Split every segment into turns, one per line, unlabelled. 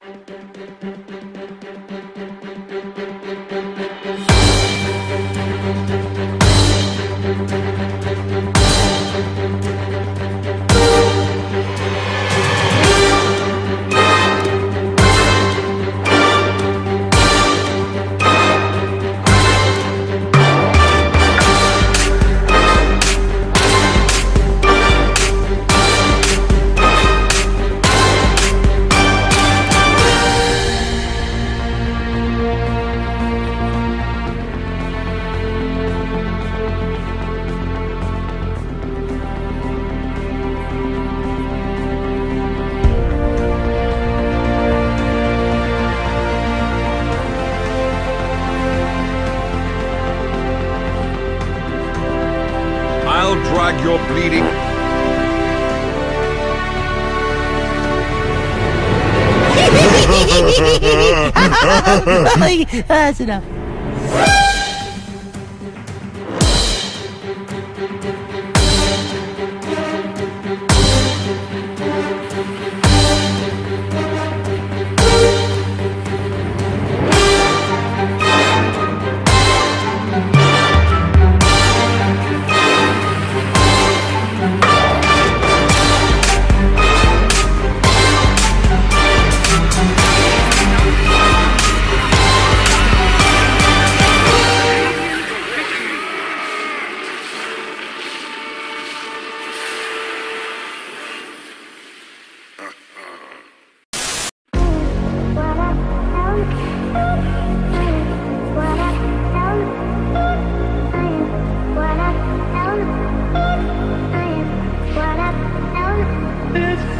I'll
That's enough.
it's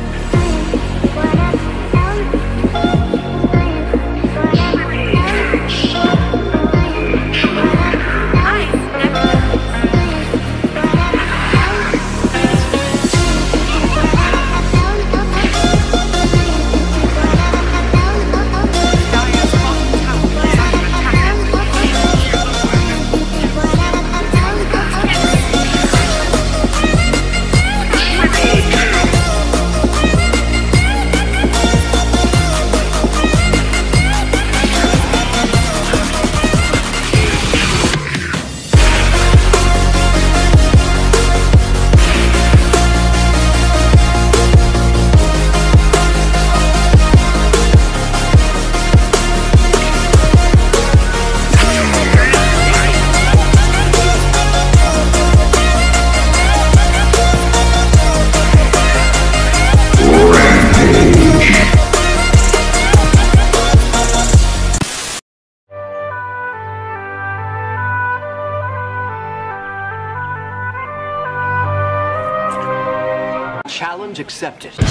Challenge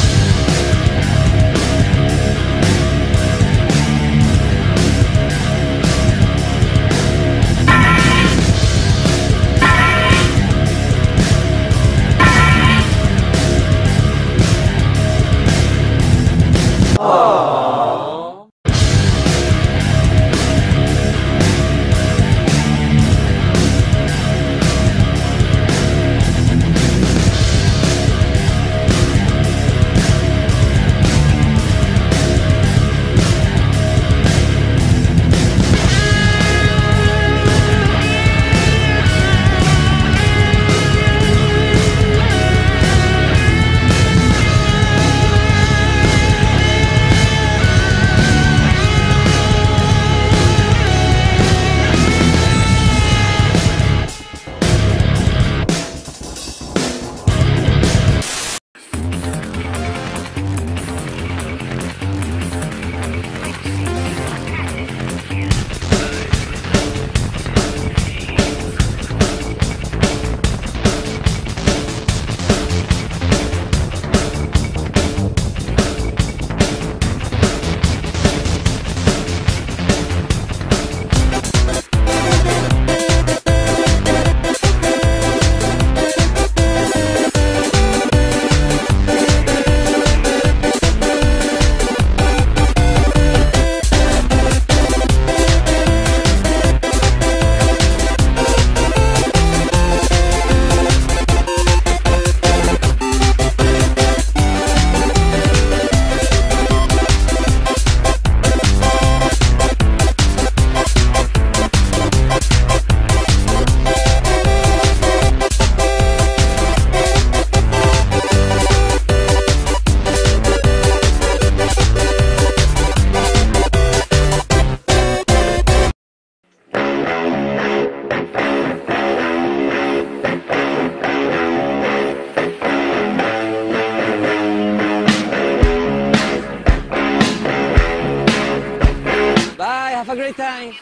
accepted. have a great time.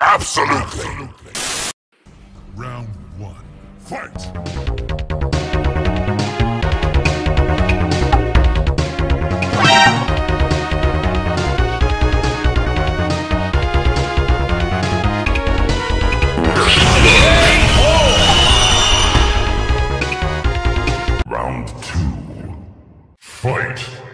Absolutely. Round one. Fight. Fight.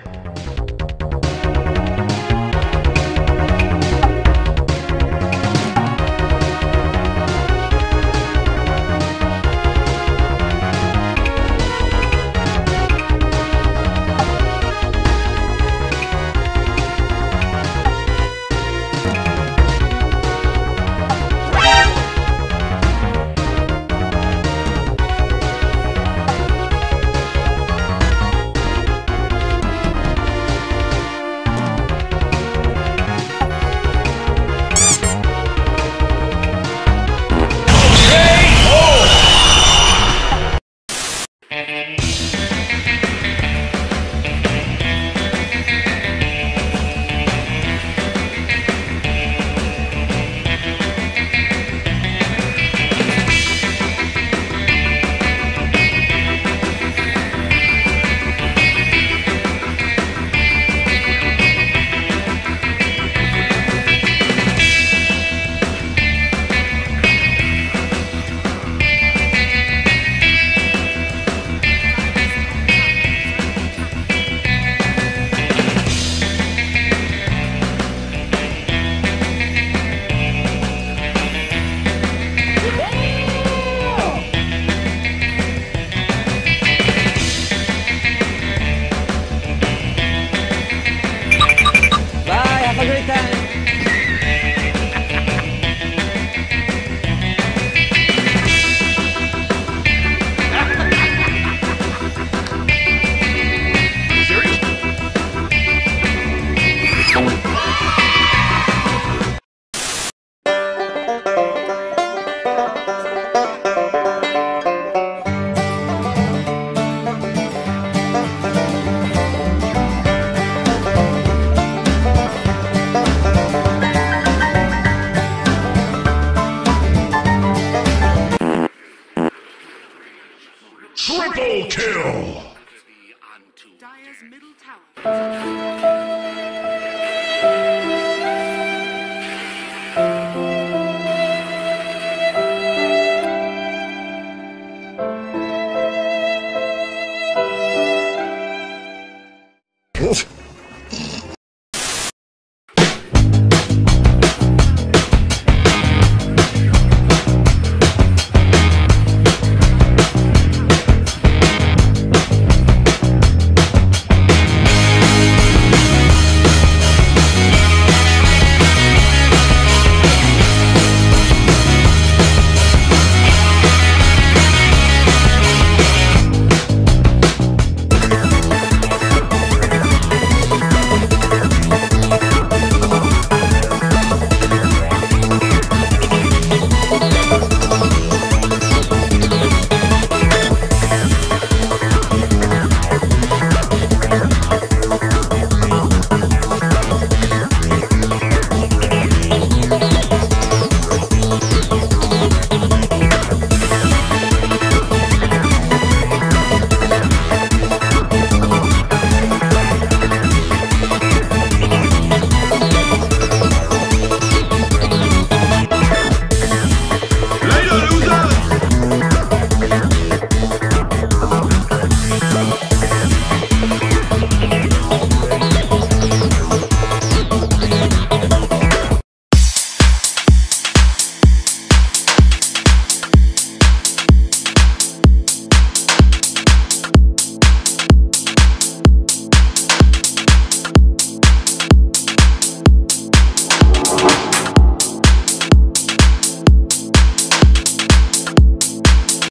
Música